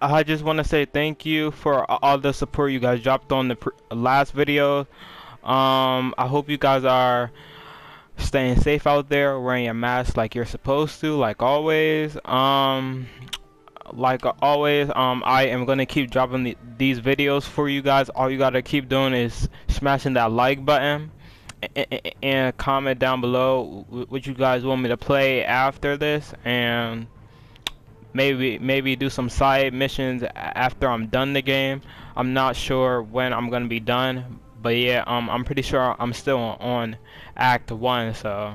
I just want to say thank you for all the support you guys dropped on the last video. Um, I hope you guys are staying safe out there, wearing your mask like you're supposed to, like always. Um, like always, um, I am gonna keep dropping the, these videos for you guys. All you gotta keep doing is smashing that like button and, and comment down below what you guys want me to play after this and maybe maybe do some side missions after I'm done the game. I'm not sure when I'm gonna be done, but yeah, um, I'm pretty sure I'm still on Act One, so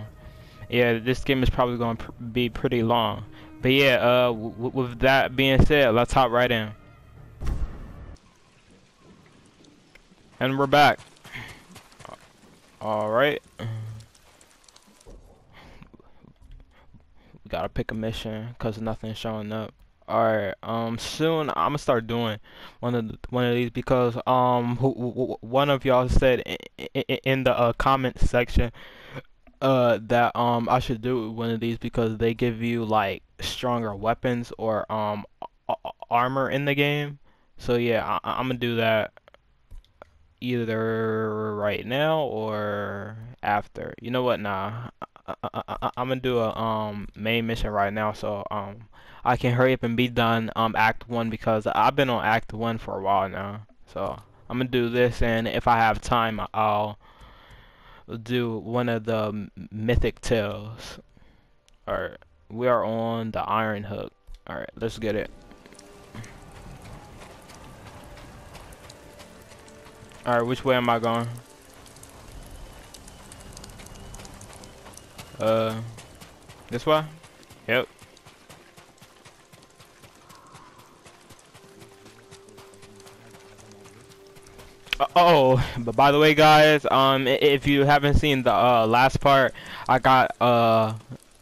yeah, this game is probably gonna pr be pretty long. But yeah, uh, with that being said, let's hop right in. And we're back. Alright. Gotta pick a mission because nothing's showing up. Alright, um, soon I'm gonna start doing one of the, one of these because um, one of y'all said in, in the uh, comment section uh that um I should do one of these because they give you like stronger weapons or um armor in the game. So yeah, I, I'm gonna do that either right now or after. You know what? Nah, I, am gonna do a um main mission right now, so um I can hurry up and be done um Act One because I've been on Act One for a while now. So I'm gonna do this, and if I have time, I'll do one of the mythic tales. Alright, we are on the Iron Hook. Alright, let's get it. Alright, which way am I going? Uh, this way? Yep. Uh, oh, but by the way, guys, um, if you haven't seen the uh, last part, I got uh,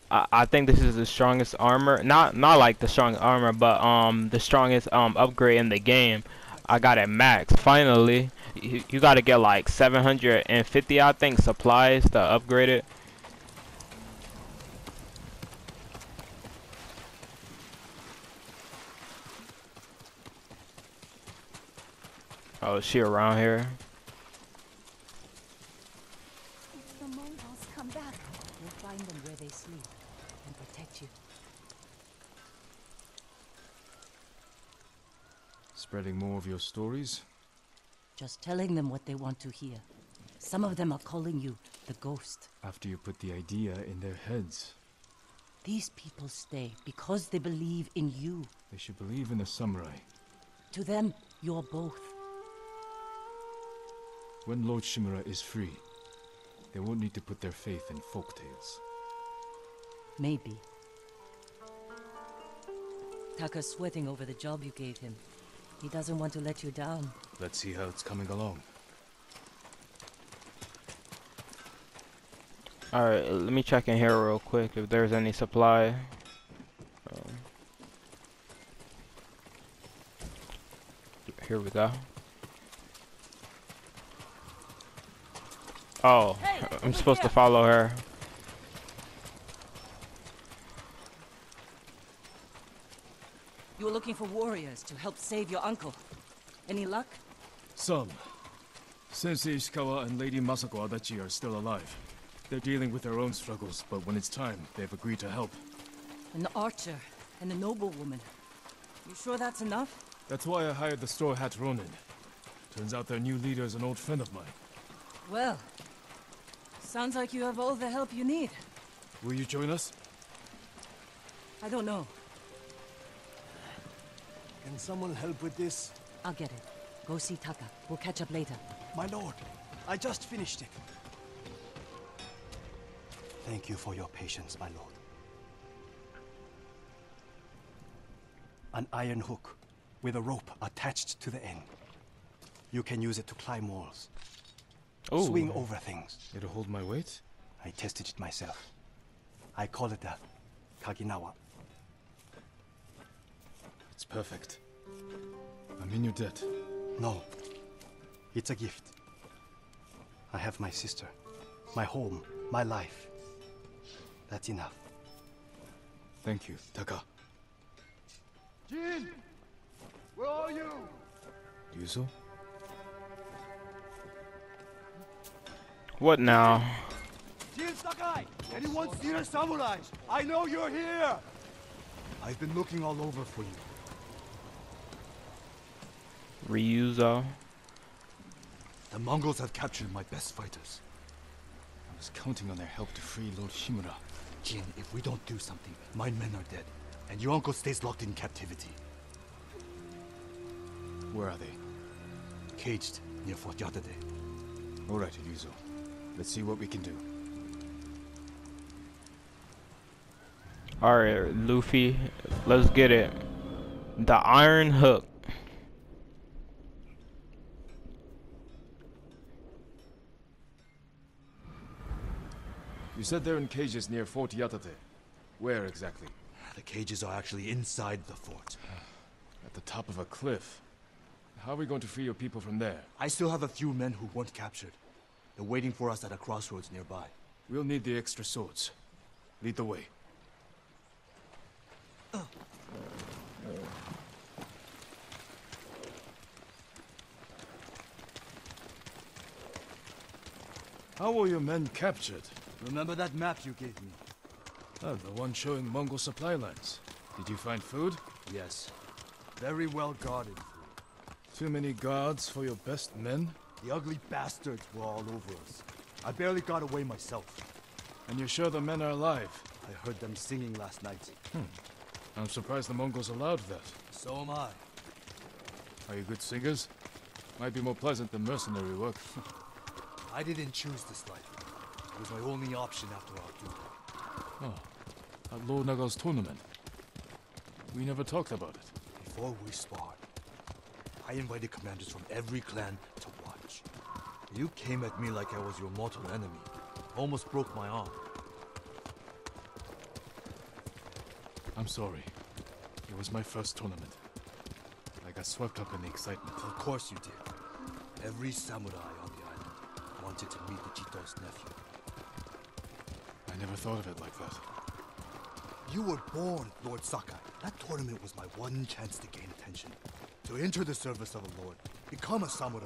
I, I think this is the strongest armor. Not not like the strong armor, but um, the strongest um upgrade in the game. I got it max. Finally, you, you got to get like 750, I think, supplies to upgrade it. Oh, is she around here? If the Mongols come back, we'll find them where they sleep and protect you. Spreading more of your stories? Just telling them what they want to hear. Some of them are calling you the ghost. After you put the idea in their heads. These people stay because they believe in you. They should believe in the samurai. To them, you're both. When Lord Shimura is free, they won't need to put their faith in folk tales. Maybe. Taka's sweating over the job you gave him. He doesn't want to let you down. Let's see how it's coming along. Alright, let me check in here real quick if there's any supply. Um, here we go. Oh, hey, I'm supposed here. to follow her. You were looking for warriors to help save your uncle. Any luck? Some. Sensei Ishikawa and Lady Masako Adachi are still alive. They're dealing with their own struggles, but when it's time, they've agreed to help. An archer and a noblewoman. You sure that's enough? That's why I hired the Straw Hat Ronin. Turns out their new leader is an old friend of mine. Well, Sounds like you have all the help you need. Will you join us? I don't know. Can someone help with this? I'll get it. Go see Taka. We'll catch up later. My lord, I just finished it. Thank you for your patience, my lord. An iron hook with a rope attached to the end. You can use it to climb walls. Ooh. Swing oh. over things. It'll hold my weight? I tested it myself. I call it a Kaginawa. It's perfect. I'm in your debt. No. It's a gift. I have my sister, my home, my life. That's enough. Thank you, Taka. Jin! Where are you? Ryuzo? What now? Jin Sakai! Anyone seen a samurai? I know you're here! I've been looking all over for you. Ryuzo. The Mongols have captured my best fighters. I was counting on their help to free Lord Shimura. Jin, if we don't do something, my men are dead, and your uncle stays locked in captivity. Where are they? Caged near Fort Yatate. Alright, Ryuzo. Let's see what we can do. Alright, Luffy. Let's get it. The Iron Hook. You said they're in cages near Fort Yatate. Where exactly? The cages are actually inside the fort. At the top of a cliff. How are we going to free your people from there? I still have a few men who weren't captured. They're waiting for us at a crossroads nearby. We'll need the extra swords. Lead the way. How were your men captured? Remember that map you gave me? Oh, the one showing Mongol supply lines. Did you find food? Yes. Very well guarded food. Too many guards for your best men? The ugly bastards were all over us. I barely got away myself. And you're sure the men are alive? I heard them singing last night. Hmm. I'm surprised the Mongols allowed that. So am I. Are you good singers? Might be more pleasant than mercenary work. I didn't choose this life. It was my only option after our duel. Oh, at Lord Nagal's tournament. We never talked about it. Before we sparred, I invited commanders from every clan to. You came at me like I was your mortal enemy. Almost broke my arm. I'm sorry. It was my first tournament. I got swept up in the excitement. Of course you did. Every samurai on the island wanted to meet the Jito's nephew. I never thought of it like that. You were born, Lord Sakai. That tournament was my one chance to gain attention. To enter the service of a lord. Become a samurai.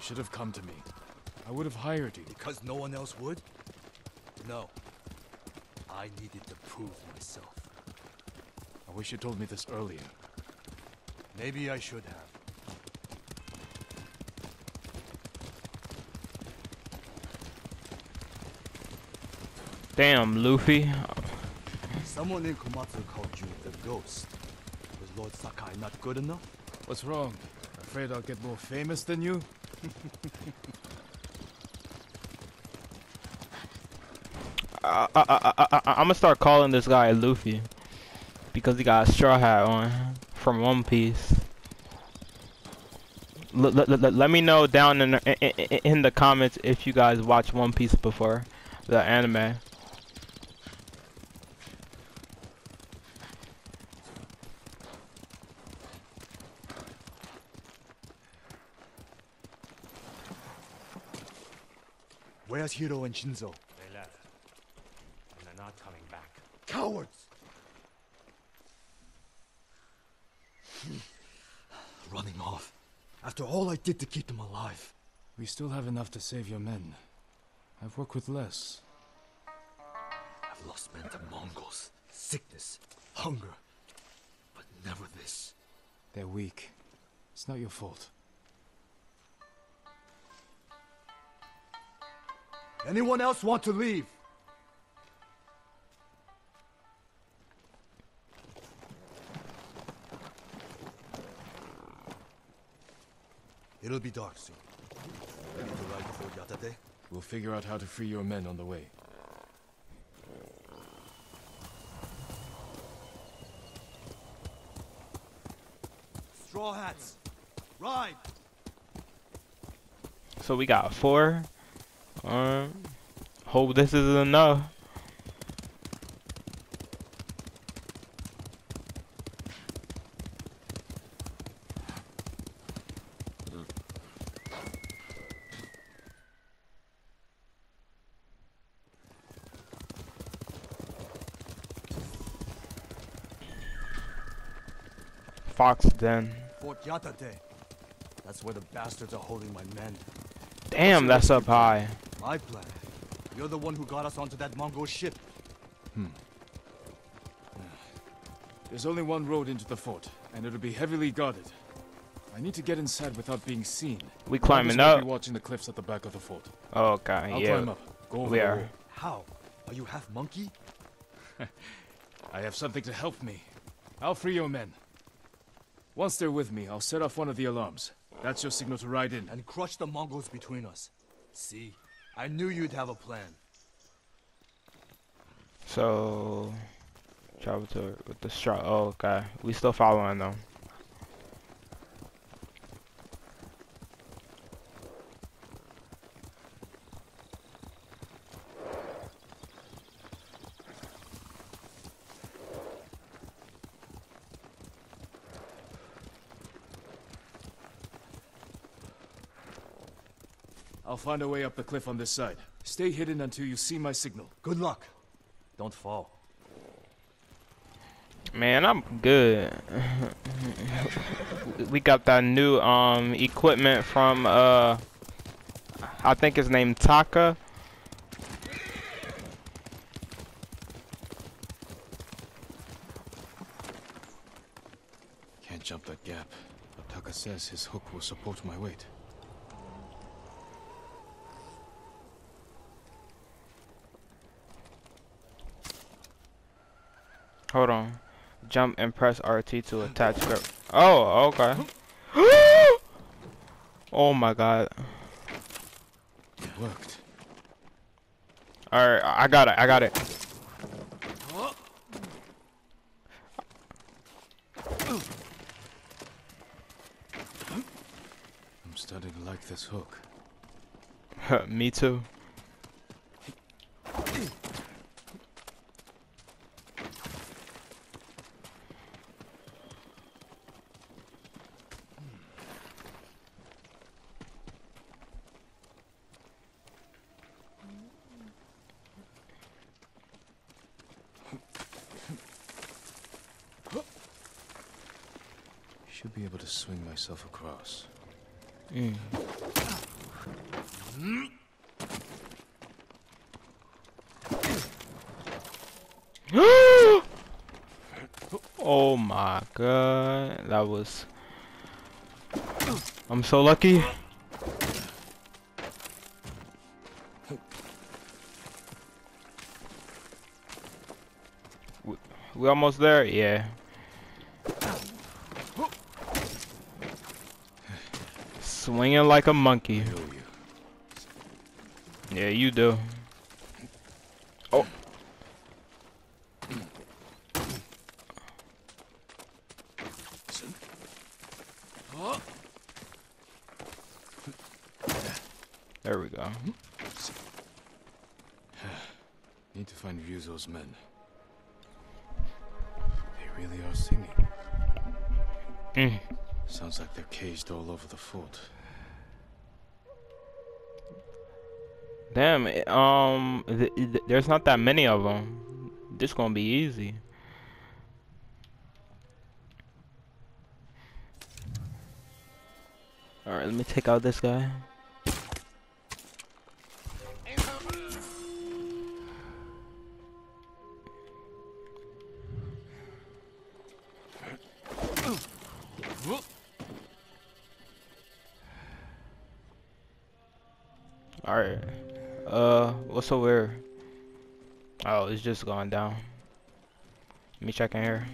You should have come to me. I would have hired you. Because no one else would? No. I needed to prove myself. I wish you told me this earlier. Maybe I should have. Damn, Luffy. Someone in Komatsu called you the Ghost. Was Lord Sakai not good enough? What's wrong? Afraid I'll get more famous than you? I, I, I, I, I'm gonna start calling this guy Luffy because he got a straw hat on from One Piece. L let me know down in in, in the comments if you guys watched One Piece before the anime. Hiro and Shinzo? They left. And they're not coming back. Cowards! Running off. After all I did to keep them alive. We still have enough to save your men. I've worked with less. I've lost men to Mongols, sickness, hunger. But never this. They're weak. It's not your fault. Anyone else want to leave? It'll be dark soon. Ready to ride before Yatate? We'll figure out how to free your men on the way. Straw hats! Ride! So we got four. Alright. Hope this is enough. Fox Den. Fort Yatate. That's where the bastards are holding my men. Damn, that's up high. My plan. You're the one who got us onto that Mongol ship. Hmm. There's only one road into the fort, and it'll be heavily guarded. I need to get inside without being seen. We Others climbing might up. Be watching the cliffs at the back of the fort. Okay, I'll yeah. climb up. Go over we are. How? Are you half monkey? I have something to help me. I'll free your men. Once they're with me, I'll set off one of the alarms. That's your signal to ride in. And crush the Mongols between us. See? I knew you'd have a plan. So, travel to with the straw. Oh, okay. We still following them. I'll find a way up the cliff on this side. Stay hidden until you see my signal. Good luck. Don't fall. Man, I'm good. we got that new um equipment from uh I think his name Taka. Can't jump that gap. But Taka says his hook will support my weight. Hold on. Jump and press RT to attach grip. Oh, okay. oh my god. It worked. Alright, I got it, I got it. I'm starting to like this hook. Me too. Should be able to swing myself across. Mm. oh my god, that was. I'm so lucky. We- We almost there? Yeah. Swinging like a monkey. I owe you. Yeah, you do. Oh. There we go. Need to find Ryuzo's men. They really are singing. Mm. Sounds like they're caged all over the fort. Damn, um, th th there's not that many of them. This gonna be easy. All right, let me take out this guy. It's just going down. Let me check in here.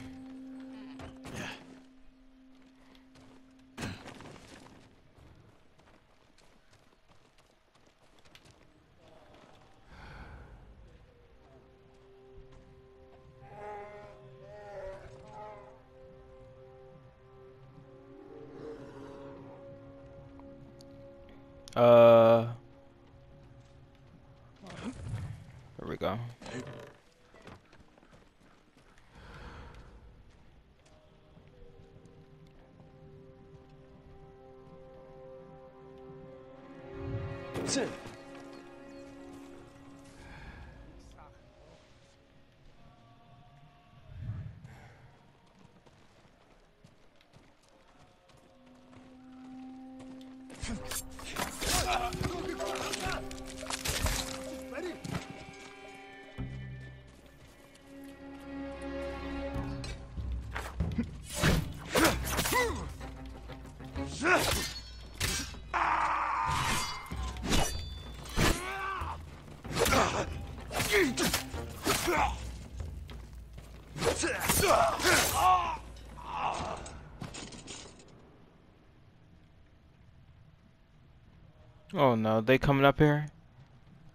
Oh no, they coming up here?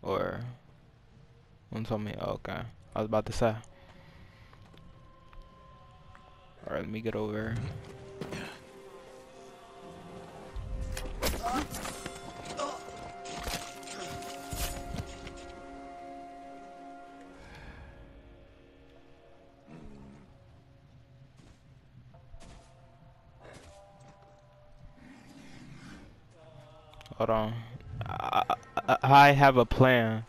Or one told me, oh, okay. I was about to say. Alright, let me get over. Hold on. I, have a plan.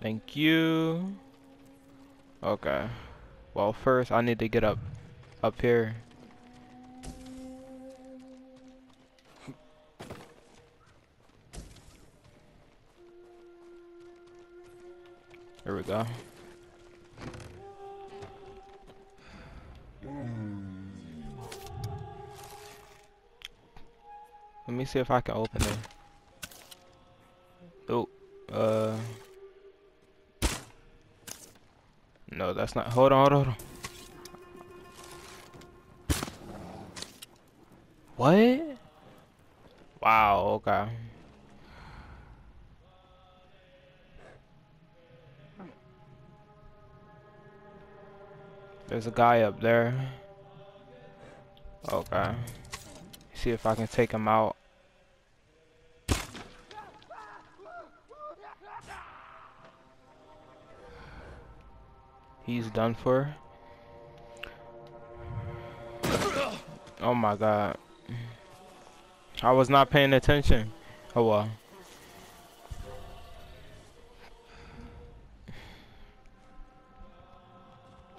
Thank you. Okay. Well, first I need to get up up here. There we go. Me see if I can open it. Oh, uh. No, that's not. Hold on, hold on. What? Wow, okay. There's a guy up there. Okay. See if I can take him out. He's done for. Oh my god. I was not paying attention. Oh well.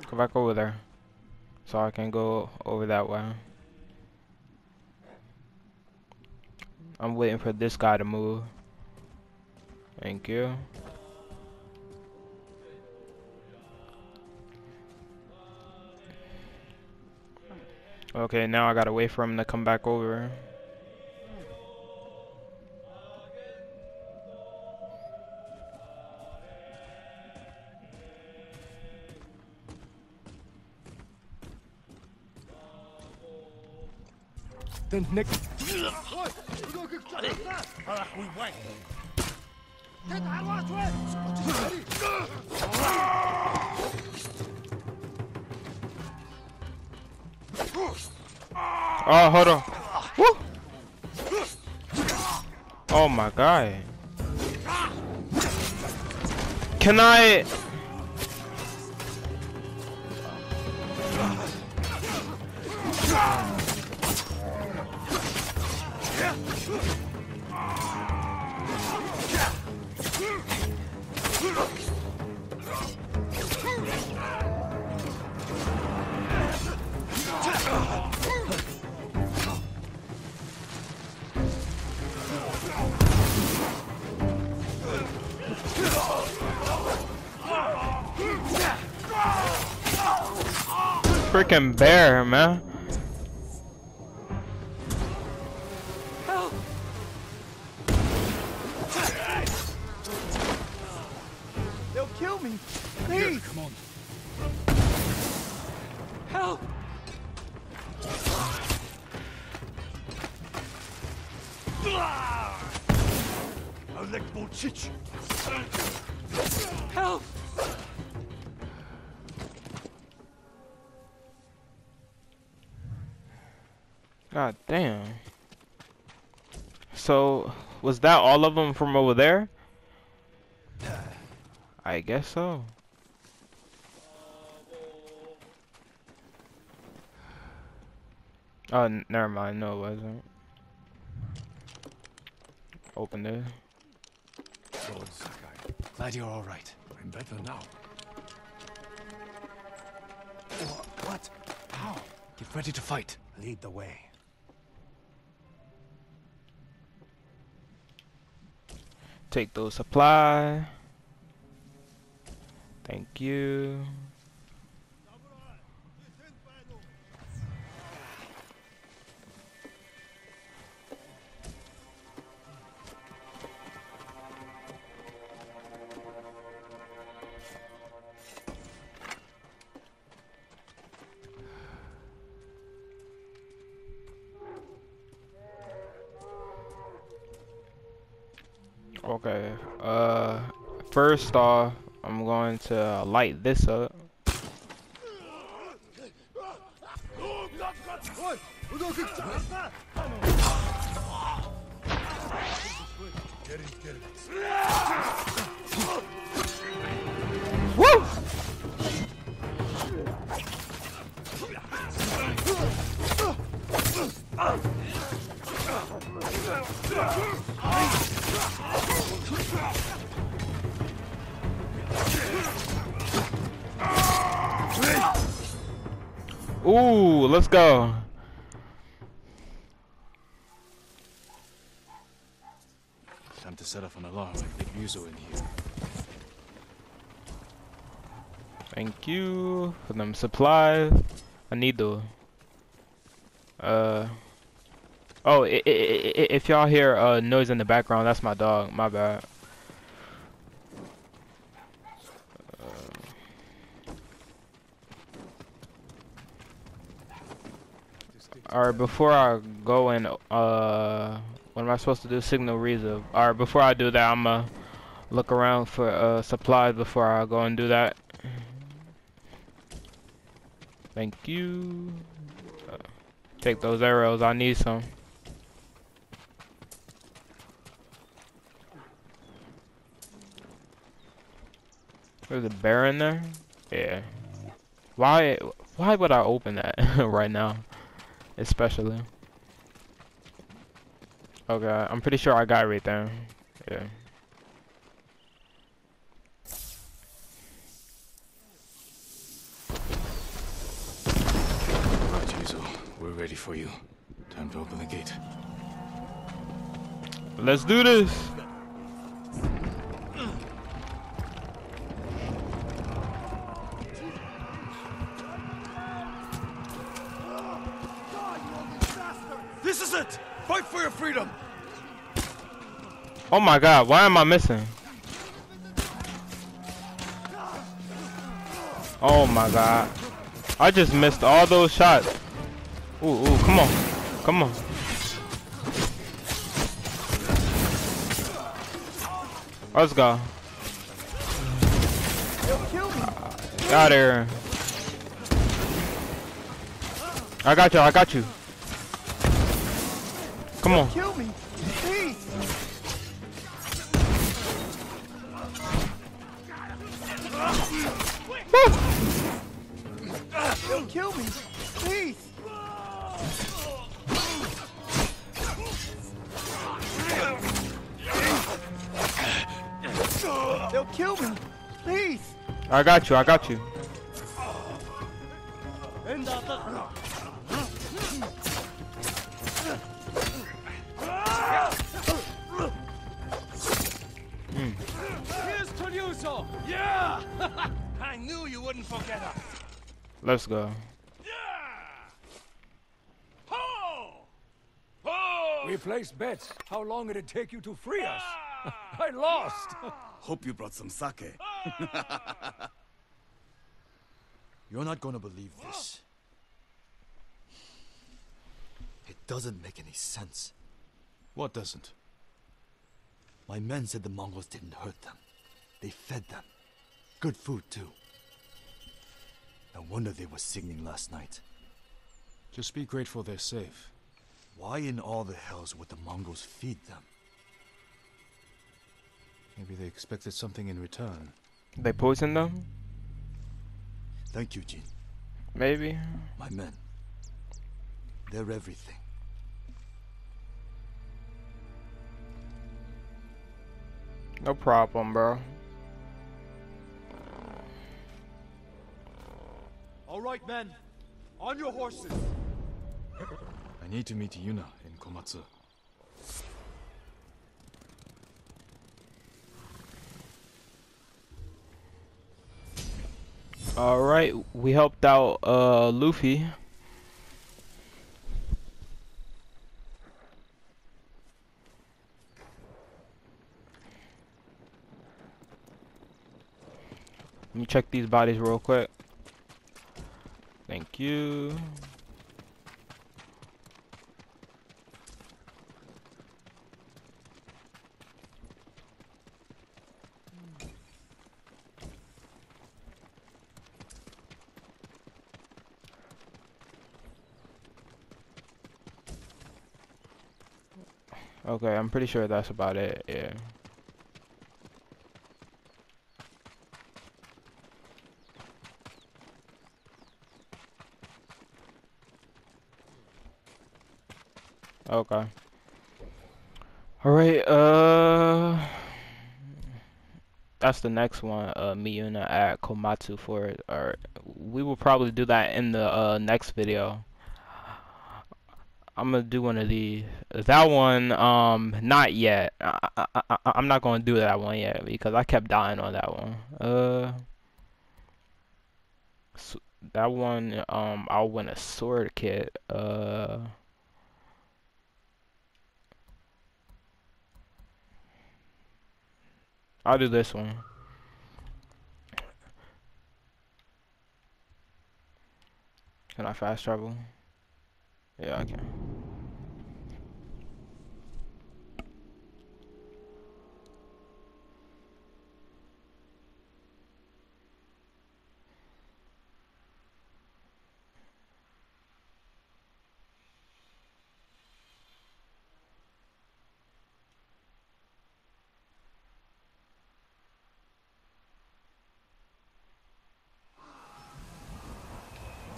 Go back over there. So I can go over that way. I'm waiting for this guy to move. Thank you. Okay, now I gotta wait for him to come back over. Then Nick. Oh, hold on. Woo! Oh my god. Can I... freaking bear, man. That all of them from over there? I guess so. Oh, never mind. No, it wasn't. Open it. Lord Sakai. Glad you're all right. I'm better now. What? How? Get ready to fight. Lead the way. Take those supply. Thank you. Okay. Uh, first off, I'm going to light this up. Them supplies. I need the. Uh. Oh, if y'all hear uh noise in the background, that's my dog. My bad. Alright, before I go and uh, what am I supposed to do? Signal Ryuzo. Alright, before I do that, I'm gonna look around for uh, supplies before I go and do that. Thank you. Uh, take those arrows. I need some. There's a bear in there. Yeah. Why? Why would I open that right now? Especially. Okay, I'm pretty sure I got right there. Yeah. Right, Ryuzo. We're ready for you. Time to open the gate. Let's do this. This is it! Fight for your freedom! Oh my god, why am I missing? Oh my god. I just missed all those shots. Ooh, ooh, come on. Come on. Let's go. Got here. I got you, I got you. Come on. Kill me, please. Kill me, They'll kill me, please. I got you, I got you. Here's to Ryuzo! Yeah! I knew you wouldn't forget us! Let's go. Ho! Ho! We placed bets. How long did it'd take you to free us? I lost. Hope you brought some sake. You're not gonna believe this. It doesn't make any sense. What doesn't? My men said the Mongols didn't hurt them. They fed them. Good food, too. No wonder they were singing last night. Just be grateful they're safe. Why in all the hells would the Mongols feed them? Maybe they expected something in return. They poisoned them? Thank you, Jin. Maybe. My men. They're everything. No problem, bro. All right, men. On your horses. I need to meet Yuna in Komatsu. Alright, we helped out uh, Luffy. Let me check these bodies real quick. Thank you. Okay, I'm pretty sure that's about it, yeah. Okay. Alright, uh... That's the next one, uh, Miyuna at Komatsu for Or we will probably do that in the uh, next video. I'm gonna do one of these. That one, um, not yet. I, I, I, I'm not gonna do that one yet because I kept dying on that one. Uh, so that one, um, I'll win a sword kit. Uh. I'll do this one. Can I fast travel? Yeah, can.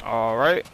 All right.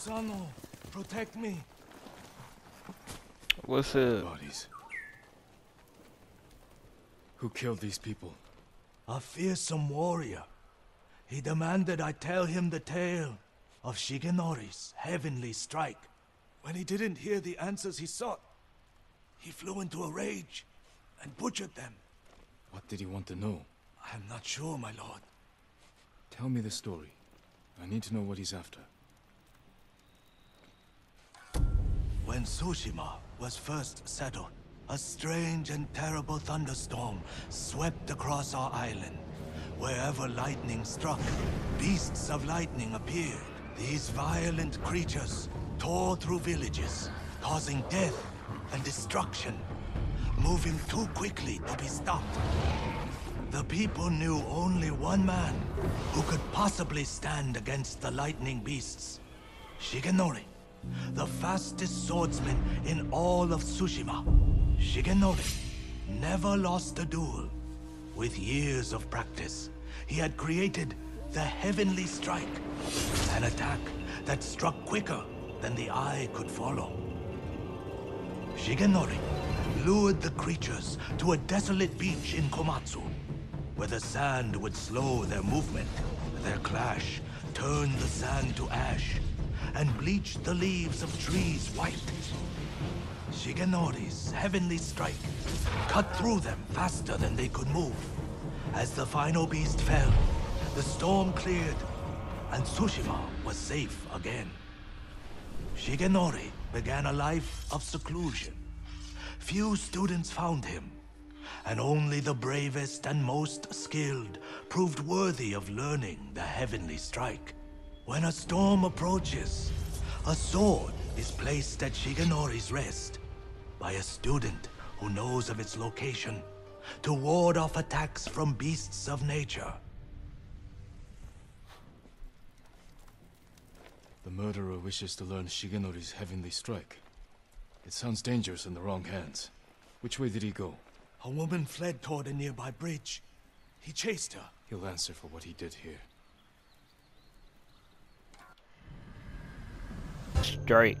Susano, protect me. What's it? Bodies. Who killed these people? A fearsome warrior. He demanded I tell him the tale of Shigenori's heavenly strike. When he didn't hear the answers he sought, he flew into a rage and butchered them. What did he want to know? I am not sure, my lord. Tell me the story. I need to know what he's after. When Tsushima was first settled, a strange and terrible thunderstorm swept across our island. Wherever lightning struck, beasts of lightning appeared. These violent creatures tore through villages, causing death and destruction, moving too quickly to be stopped. The people knew only one man who could possibly stand against the lightning beasts. Shigenori the fastest swordsman in all of Tsushima. Shigenori never lost a duel. With years of practice, he had created the Heavenly Strike, an attack that struck quicker than the eye could follow. Shigenori lured the creatures to a desolate beach in Komatsu, where the sand would slow their movement. Their clash turned the sand to ash, and bleached the leaves of trees white. Shigenori's heavenly strike cut through them faster than they could move. As the final beast fell, the storm cleared, and Tsushima was safe again. Shigenori began a life of seclusion. Few students found him, and only the bravest and most skilled proved worthy of learning the heavenly strike. When a storm approaches, a sword is placed at Shigenori's rest by a student who knows of its location to ward off attacks from beasts of nature. The murderer wishes to learn Shigenori's heavenly strike. It sounds dangerous in the wrong hands. Which way did he go? A woman fled toward a nearby bridge. He chased her. He'll answer for what he did here. Straight.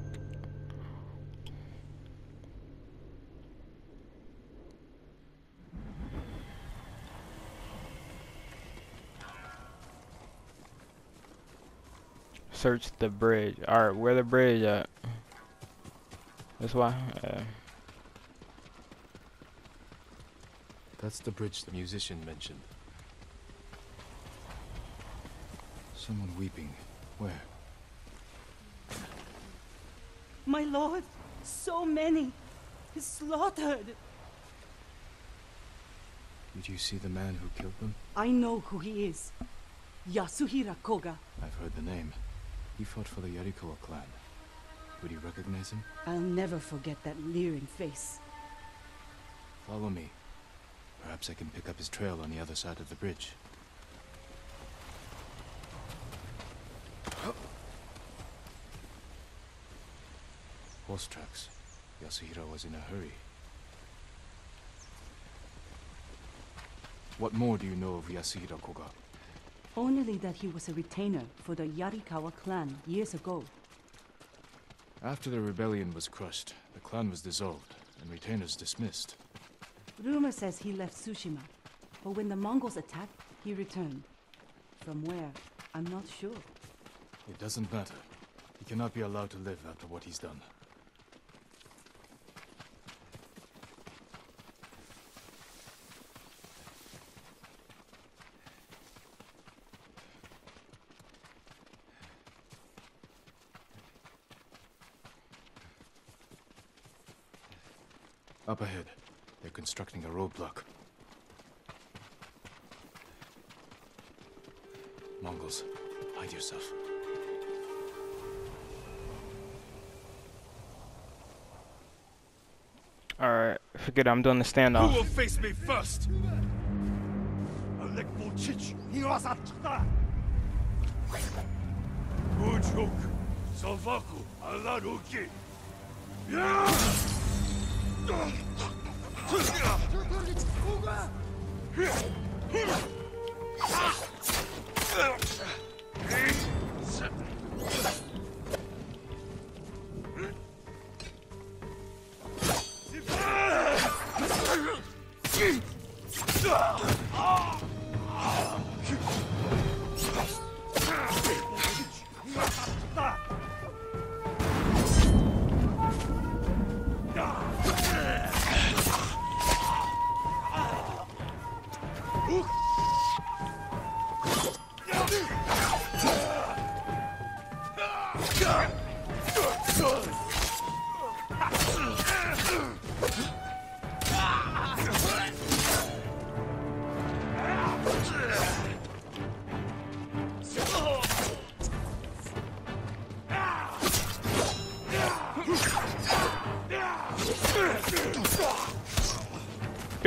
Search the bridge. Alright, where the bridge at? That's why. Uh, That's the bridge the musician mentioned. Someone weeping. Where? My lord, so many. Slaughtered. Did you see the man who killed them? I know who he is. Yasuhira Koga. I've heard the name. He fought for the Yarikawa clan. Would you recognize him? I'll never forget that leering face. Follow me. Perhaps I can pick up his trail on the other side of the bridge. Horse tracks. Yasuhira was in a hurry. What more do you know of Yasuhira Koga? Only that he was a retainer for the Yarikawa clan years ago. After the rebellion was crushed, the clan was dissolved and retainers dismissed. Rumor says he left Tsushima, but when the Mongols attacked, he returned. From where, I'm not sure. It doesn't matter. He cannot be allowed to live after what he's done. Up ahead. They're constructing a roadblock. Mongols, hide yourself. Alright, forget it, I'm doing the standoff. Who will face me first? Ujuk, Salvaku, Alaruki. Ugh!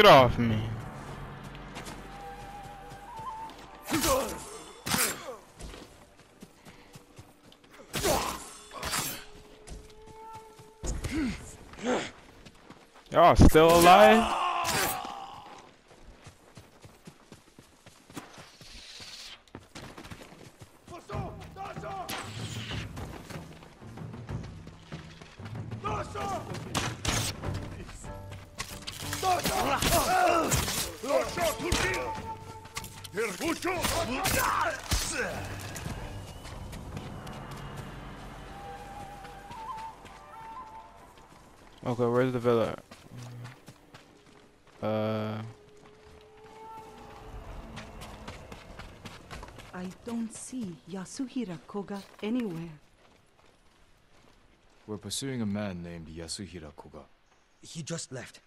Get off me. Y'all still alive? Yasuhira Koga anywhere. We're pursuing a man named Yasuhira Koga. He just left.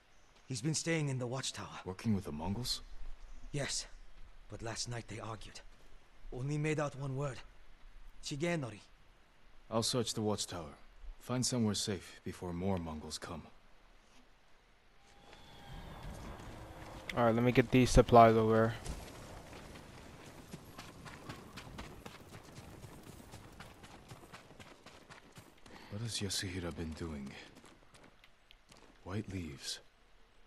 He's been staying in the watchtower. Working with the Mongols? Yes, but last night they argued. Only made out one word. Shigenori. I'll search the watchtower. Find somewhere safe before more Mongols come. alright, let me get these supplies over. Has Yasuhira been doing? White leaves,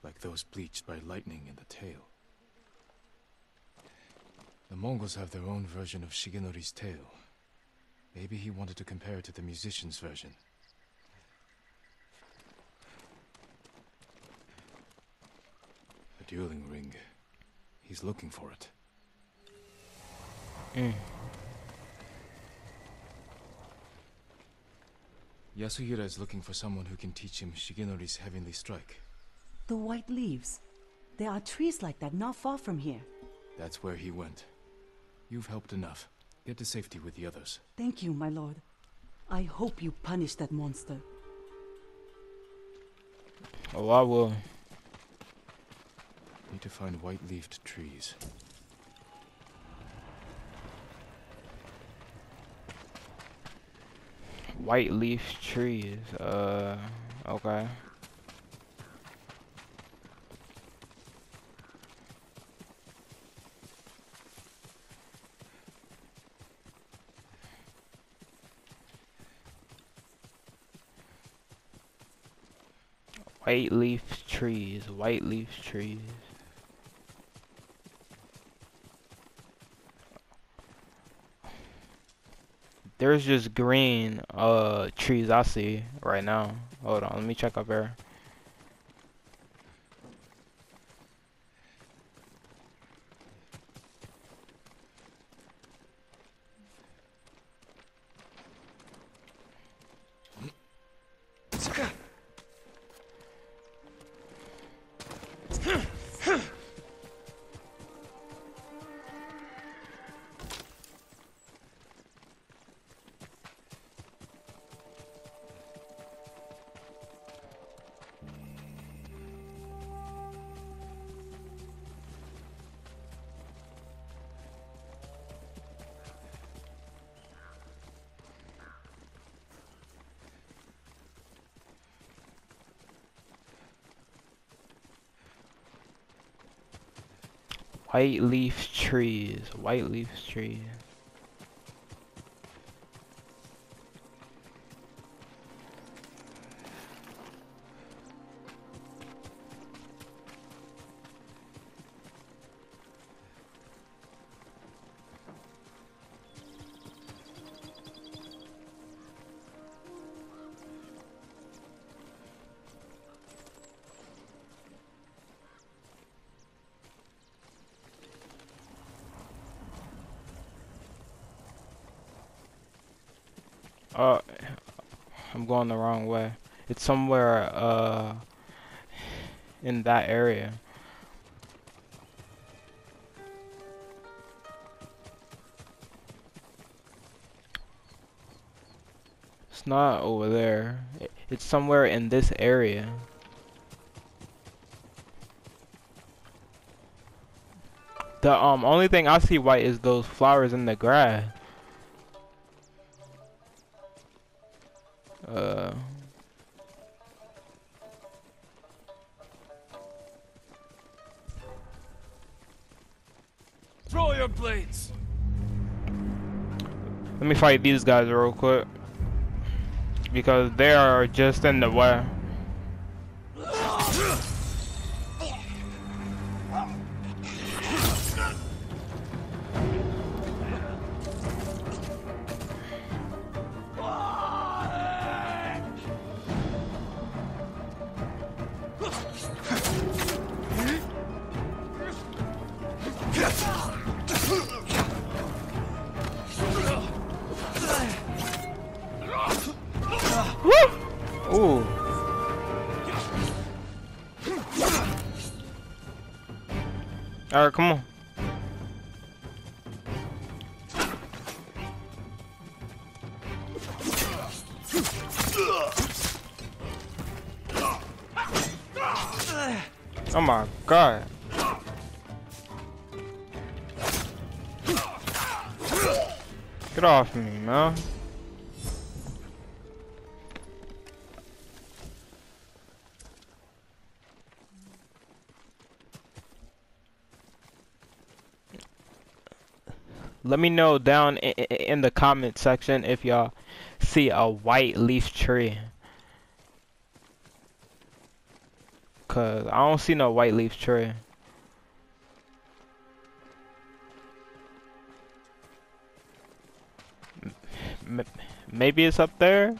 like those bleached by lightning in the tale. The Mongols have their own version of Shigenori's tale. Maybe he wanted to compare it to the musician's version. A dueling ring. He's looking for it. Mm. Yasuhira is looking for someone who can teach him Shigenori's heavenly strike. The white leaves. There are trees like that not far from here. That's where he went. You've helped enough. Get to safety with the others. Thank you, my lord. I hope you punish that monster. Oh, I will. Need to find white-leafed trees. White leaf trees. Uh, okay. White leaf trees, white leaf trees. There's just green uh trees I see right now. Hold on, let me check up here. White leaf trees, white leaf trees. Uh, I'm going the wrong way. It's somewhere, uh, in that area. It's not over there. It's somewhere in this area. The um only thing I see white is those flowers in the grass. Fight these guys real quick. Because they are just in the way. Ooh. Alright, come on. Oh my god. Get off me, man. Let me know down in, in the comment section if y'all see a white leaf tree. Cause I don't see no white leaf tree. Maybe it's up there?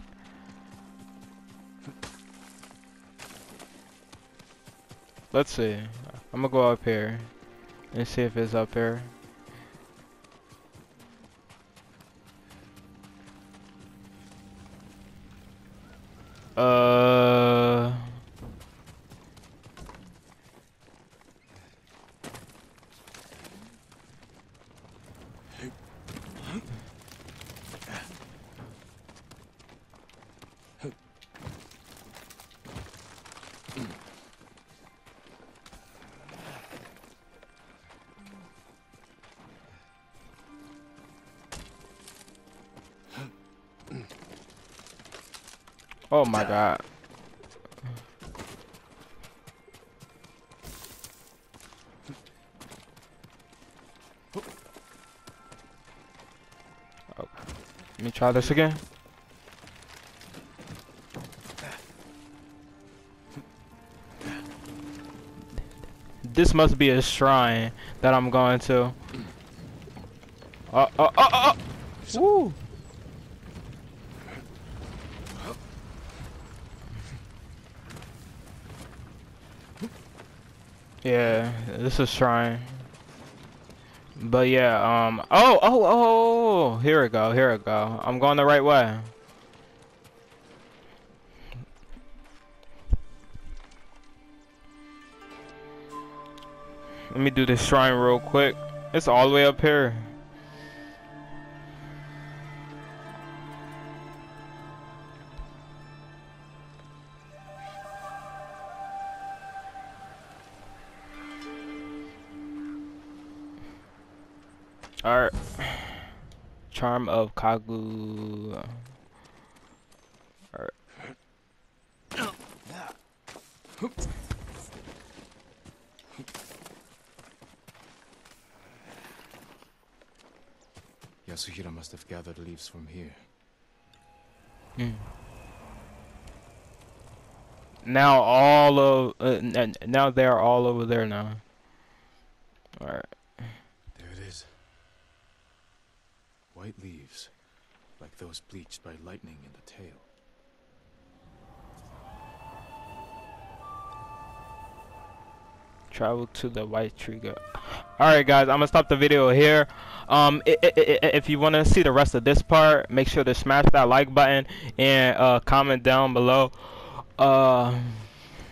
Let's see. I'm gonna go up here and see if it's up here. Uh. Oh my god. Let me try this again. This must be a shrine that I'm going to. Uh, uh, uh, uh, uh. Woo. Yeah, this is shrine. But yeah, um, oh, oh, oh, here we go, here we go. I'm going the right way. Let me do this shrine real quick. It's all the way up here. Alright. Charm of Kagu. Alright. Yasuhira must have gathered leaves from here. Mm. Now all of uh, now they're all over there now. Alright. There it is. White leaves, like those bleached by lightning in the tale. Travel to the white trigger Alright guys, I'm gonna stop the video here. Um, i i i if you want to see the rest of this part, make sure to smash that like button and uh, comment down below uh,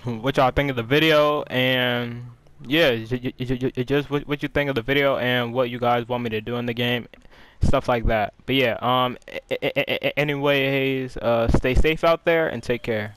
what y'all think of the video and yeah, just what you think of the video and what you guys want me to do in the game, stuff like that. But yeah, um, anyways, uh, stay safe out there and take care.